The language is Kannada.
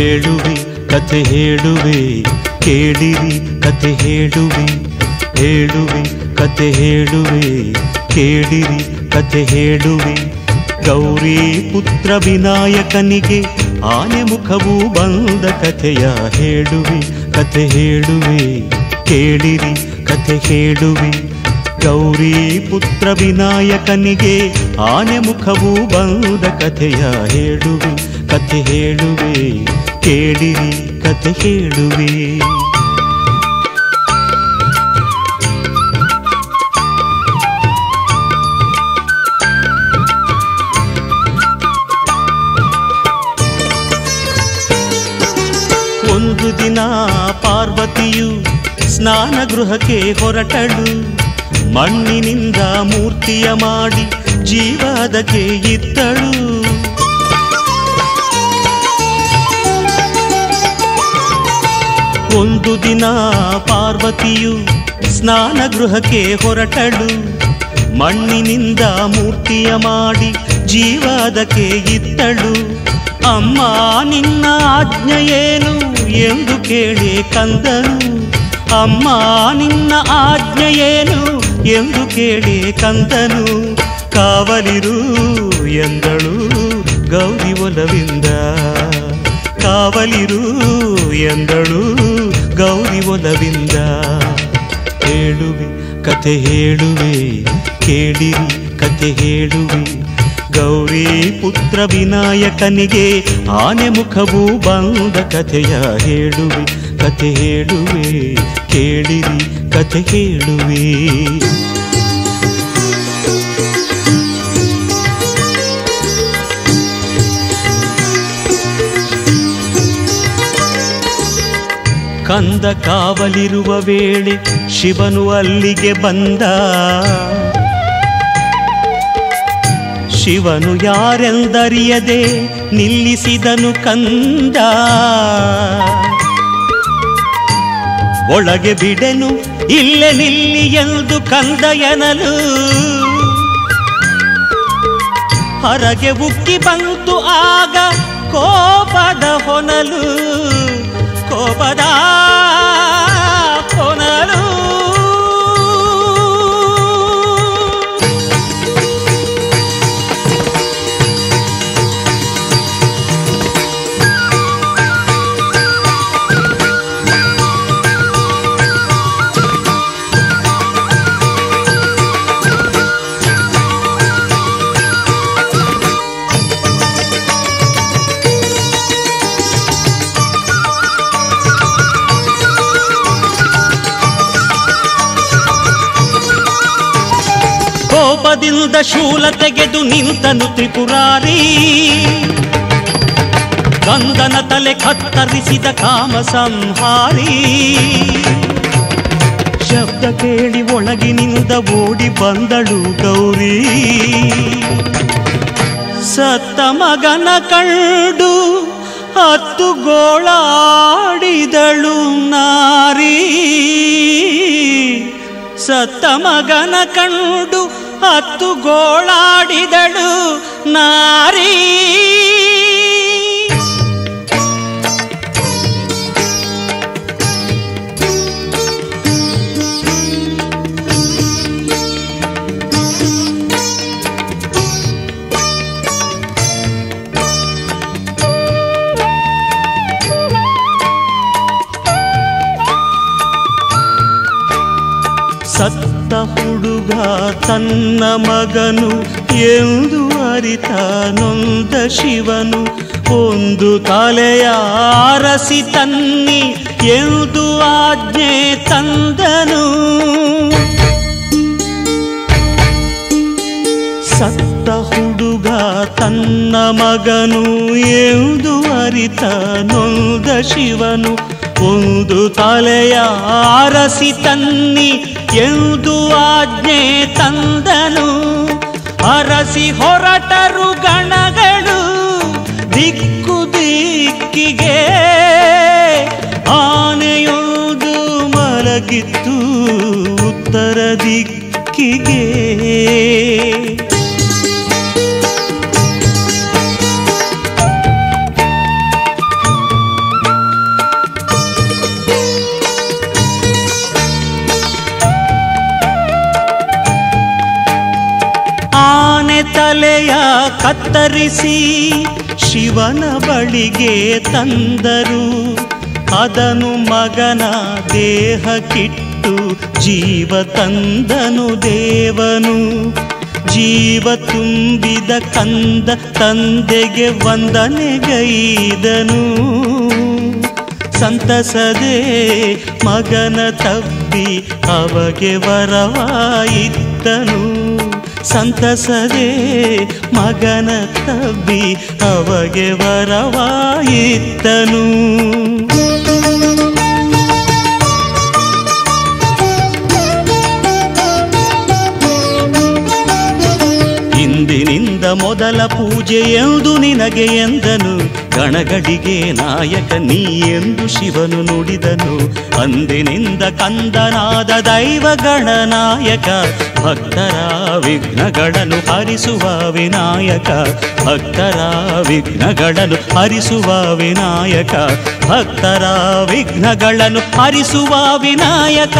ಕಥೆ ಹೇಳುವೆ, ಕೇಳಿರಿ, ಕಥೆ ಹೇಳುವೆ ಹೇಳುವೆ, ಕಥೆ ಹೇಳುವೆ, ಕೇಳಿರಿ, ಕಥೆ ಹೇಳುವೆ. ಗೌರಿ ಪುತ್ರ ವಿನಾಯಕನಿಗೆ ಆನೆ ಮುಖವು ಬಂದ ಕಥೆಯ ಹೇಳುವೆ, ಕಥೆ ಹೇಳುವೆ, ಕೇಳಿರಿ, ಕಥೆ ಹೇಳುವೆ. ಗೌರಿ ಪುತ್ರ ವಿನಾಯಕನಿಗೆ ಆನೆ ಮುಖವು ಬಂದ ಕಥೆಯ ಹೇಳುವೆ, ಕಥೆ ಹೇಳುವೆ ಕೇಳಿರಿ ಕತೆ ಹೇಳುವೆ. ಒಂದು ದಿನ ಪಾರ್ವತಿಯು ಸ್ನಾನ ಗೃಹಕ್ಕೆ ಹೊರಟಳು. ಮಣ್ಣಿನಿಂದ ಮೂರ್ತಿಯ ಮಾಡಿ ಜೀವದಕ್ಕೆ ಇದ್ದಳು ಒಂದು ದಿನ ಪಾರ್ವತಿಯು ಸ್ನಾನ ಗೃಹಕ್ಕೆ ಹೊರಟಳು. ಮಣ್ಣಿನಿಂದ ಮೂರ್ತಿಯ ಮಾಡಿ ಜೀವದಕ್ಕೆ ಇತ್ತಳು. ಅಮ್ಮ, ನಿನ್ನ ಆಜ್ಞೆಯೇನು ಎಂದು ಕೇಳಿ ಕಂದನು. ಅಮ್ಮ, ನಿನ್ನ ಆಜ್ಞೆಯೇನು ಎಂದು ಕೇಳಿ ಕಂದನು. ಕಾವಲಿರು ಎಂದಳು ಗೌರಿ ಒಲವಿಂದ. ಕಾವಲಿರು ಎಂದಳು ಗೌರಿ ಒಲವಿಂದ ಹೇಳುವೆ ಕಥೆ ಹೇಳುವೆ, ಕೇಳಿರಿ ಕಥೆ ಹೇಳುವೆ. ಗೌರಿ ಪುತ್ರ ವಿನಾಯಕನಿಗೆ ಆನೆ ಮುಖವು ಬಂದ ಕಥೆಯ ಹೇಳುವೆ ಕಥೆ ಹೇಳುವೆ, ಕೇಳಿರಿ ಕಥೆ ಹೇಳುವೆ. ಕಂದ ಕಾವಲಿರುವ ವೇಳೆ ಶಿವನು ಅಲ್ಲಿಗೆ ಬಂದ. ಶಿವನು ಯಾರೆಂದರಿಯದೆ ನಿಲ್ಲಿಸಿದನು ಕಂದ. ಒಳಗೆ ಬಿಡೆನು, ಇಲ್ಲೇ ನಿಲ್ಲಿ ಎಂದು ಕಂದ ಎನಲು. ಹೊರಗೆ ಉಕ್ಕಿ ಬಂತು ಆಗ ಕೋಪದ ಹೊನಲು. ಕೋಪದ ಕೋಪದಿಂದ ಶೂಲ ತೆಗೆದು ನಿಂತನು ತ್ರಿಪುರಾರಿ. ಕಂದನ ತಲೆ ಕತ್ತರಿಸಿದ ಕಾಮ ಸಂಹಾರಿ. ಶಬ್ದ ಕೇಳಿ ಒಳಗಿನಿಂದ ಓಡಿ ಬಂದಳು ಗೌರಿ. ಸತ್ತ ಮಗನ ಕಂಡು ಹತ್ತು ಗೋಳಾಡಿದಳು ನಾರಿ. ಸತ್ತ ಮಗನ ಕಂಡು ಹತ್ತು ಗೋಳಾಡಿದಳು ನಾರಿ. ಹುಡುಗ ತನ್ನ ಮಗನು ಎಂದು ಅರಿತ ನೊಂದ ಶಿವನು. ಒಂದು ತಲೆಯ ಆರಸಿ ತನ್ನಿ ಎಂದು ಆಜ್ಞೆ ತಂದನು. ಸತ್ತ ಹುಡುಗ ತನ್ನ ಮಗನು ಎಂದು ಅರಿತ ನೊಂದ ಶಿವನು. ಒಂದು ತಲೆಯ ಅರಸಿ ತನ್ನಿ ಎಂದು ಆಜ್ಞೆ ತಂದನು. ಅರಸಿ ಹೊರಟರು ಗಣಗಳು ದಿಕ್ಕು ದಿಕ್ಕಿಗೆ. ಆನೆಯೊಂದು ಮಲಗಿತ್ತು ಉತ್ತರ ದಿಕ್ಕಿಗೆ. ಕತ್ತರಿಸಿ ಶಿವನ ಬಳಿಗೆ ತಂದರು. ಅದನು ಮಗನ ದೇಹ ಕಿಟ್ಟು, ಜೀವ ತಂದನು ದೇವನು. ಜೀವ ತುಂಬಿದ ಕಂದ ತಂದೆಗೆ ವಂದನೆಗೈದನು ಸಂತಸದೆ ಮಗನ ತಬ್ಬಿ ಅವಗೆ ವರವಾಯಿದ್ದನು ಸಂತಸದೆ ಮಗನ ತಬ್ಬಿ ಅವಗೆ ವರವಾಯಿದ್ದನು ಮೊದಲ ಪೂಜೆ ಎಂದು ನಿನಗೆ ಎಂದನು. ಗಣಗಡಿಗೆ ನಾಯಕ ನೀ ಎಂದು ಶಿವನು ನುಡಿದನು. ಅಂದಿನಿಂದ ಕಂದನಾದ ದೈವ ಗಣನಾಯಕ ಭಕ್ತರ ವಿಘ್ನಗಳನ್ನು ಹರಿಸುವ ವಿನಾಯಕ, ಭಕ್ತರ ವಿಘ್ನಗಳನ್ನು ಹರಿಸುವ ವಿನಾಯಕ, ಭಕ್ತರ ವಿಘ್ನಗಳನ್ನು ಹರಿಸುವ ವಿನಾಯಕ.